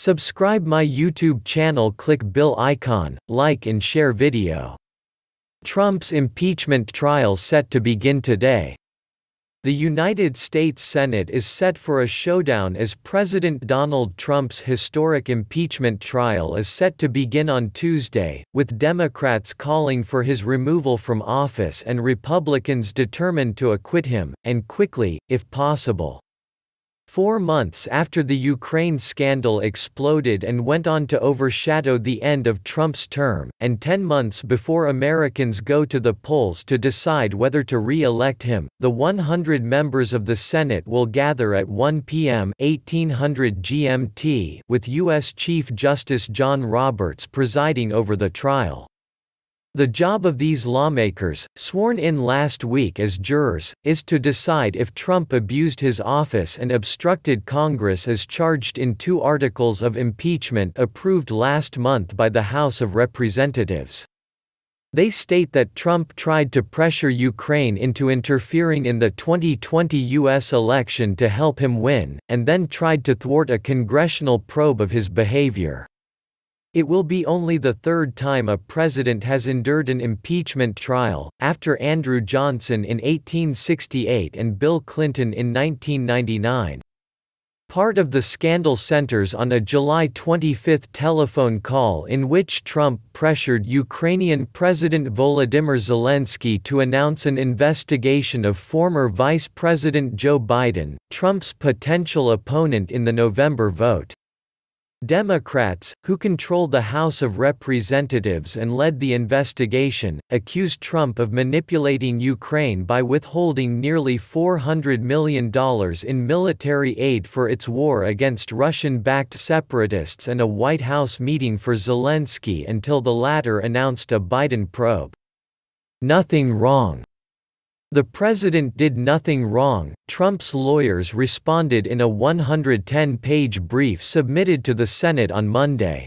Subscribe my YouTube channel click bill icon, like and share video. Trump's impeachment trial set to begin today. The United States Senate is set for a showdown as President Donald Trump's historic impeachment trial is set to begin on Tuesday, with Democrats calling for his removal from office and Republicans determined to acquit him, and quickly, if possible. Four months after the Ukraine scandal exploded and went on to overshadow the end of Trump's term, and ten months before Americans go to the polls to decide whether to re-elect him, the 100 members of the Senate will gather at 1 p.m. 1800 GMT with U.S. Chief Justice John Roberts presiding over the trial. The job of these lawmakers, sworn in last week as jurors, is to decide if Trump abused his office and obstructed Congress as charged in two articles of impeachment approved last month by the House of Representatives. They state that Trump tried to pressure Ukraine into interfering in the 2020 U.S. election to help him win, and then tried to thwart a congressional probe of his behavior. It will be only the third time a president has endured an impeachment trial, after Andrew Johnson in 1868 and Bill Clinton in 1999. Part of the scandal centers on a July 25 telephone call in which Trump pressured Ukrainian President Volodymyr Zelensky to announce an investigation of former Vice President Joe Biden, Trump's potential opponent in the November vote. Democrats, who controlled the House of Representatives and led the investigation, accused Trump of manipulating Ukraine by withholding nearly $400 million in military aid for its war against Russian-backed separatists and a White House meeting for Zelensky until the latter announced a Biden probe. Nothing wrong. The president did nothing wrong, Trump's lawyers responded in a 110-page brief submitted to the Senate on Monday.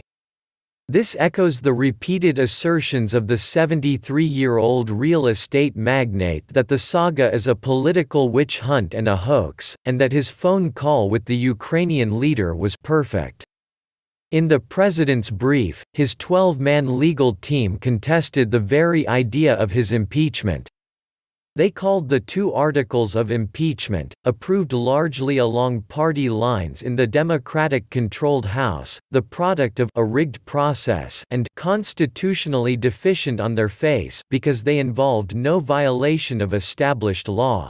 This echoes the repeated assertions of the 73-year-old real estate magnate that the saga is a political witch hunt and a hoax, and that his phone call with the Ukrainian leader was perfect. In the president's brief, his 12-man legal team contested the very idea of his impeachment. They called the two articles of impeachment, approved largely along party lines in the Democratic-controlled House, the product of a rigged process and constitutionally deficient on their face because they involved no violation of established law.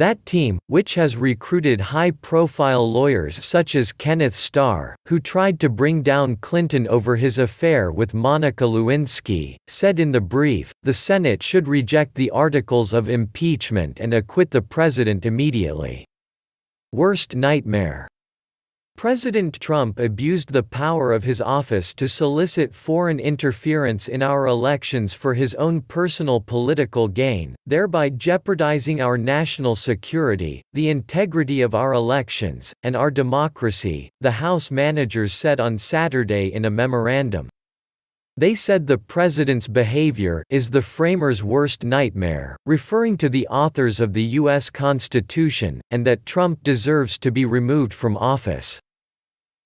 That team, which has recruited high-profile lawyers such as Kenneth Starr, who tried to bring down Clinton over his affair with Monica Lewinsky, said in the brief, the Senate should reject the articles of impeachment and acquit the president immediately. Worst nightmare President Trump abused the power of his office to solicit foreign interference in our elections for his own personal political gain, thereby jeopardizing our national security, the integrity of our elections, and our democracy, the House managers said on Saturday in a memorandum. They said the president's behavior is the framers' worst nightmare, referring to the authors of the U.S. Constitution, and that Trump deserves to be removed from office.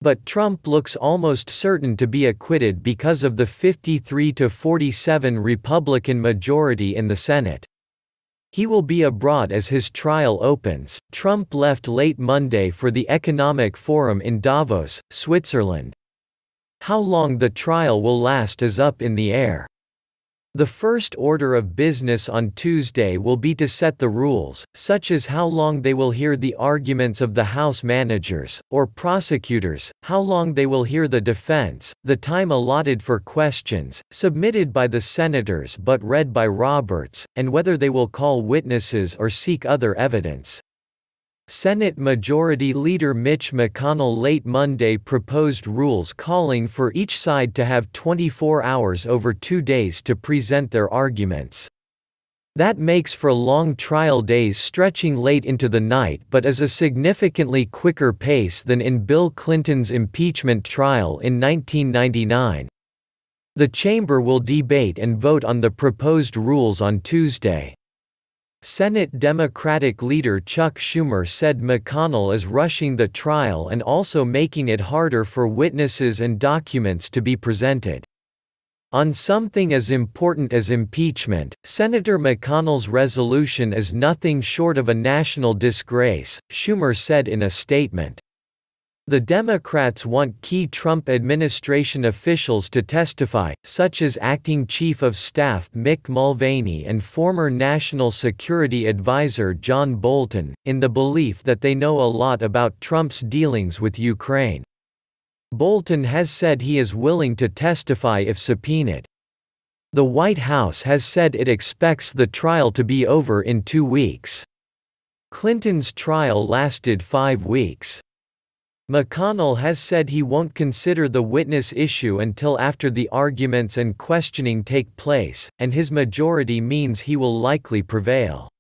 But Trump looks almost certain to be acquitted because of the 53 to 47 Republican majority in the Senate. He will be abroad as his trial opens. Trump left late Monday for the Economic Forum in Davos, Switzerland. How long the trial will last is up in the air. The first order of business on Tuesday will be to set the rules, such as how long they will hear the arguments of the House managers, or prosecutors, how long they will hear the defense, the time allotted for questions, submitted by the senators but read by Roberts, and whether they will call witnesses or seek other evidence. Senate Majority Leader Mitch McConnell late Monday proposed rules calling for each side to have 24 hours over two days to present their arguments. That makes for long trial days stretching late into the night but is a significantly quicker pace than in Bill Clinton's impeachment trial in 1999. The chamber will debate and vote on the proposed rules on Tuesday. Senate Democratic leader Chuck Schumer said McConnell is rushing the trial and also making it harder for witnesses and documents to be presented. On something as important as impeachment, Senator McConnell's resolution is nothing short of a national disgrace, Schumer said in a statement. The Democrats want key Trump administration officials to testify, such as Acting Chief of Staff Mick Mulvaney and former National Security Advisor John Bolton, in the belief that they know a lot about Trump's dealings with Ukraine. Bolton has said he is willing to testify if subpoenaed. The White House has said it expects the trial to be over in two weeks. Clinton's trial lasted five weeks. McConnell has said he won't consider the witness issue until after the arguments and questioning take place, and his majority means he will likely prevail.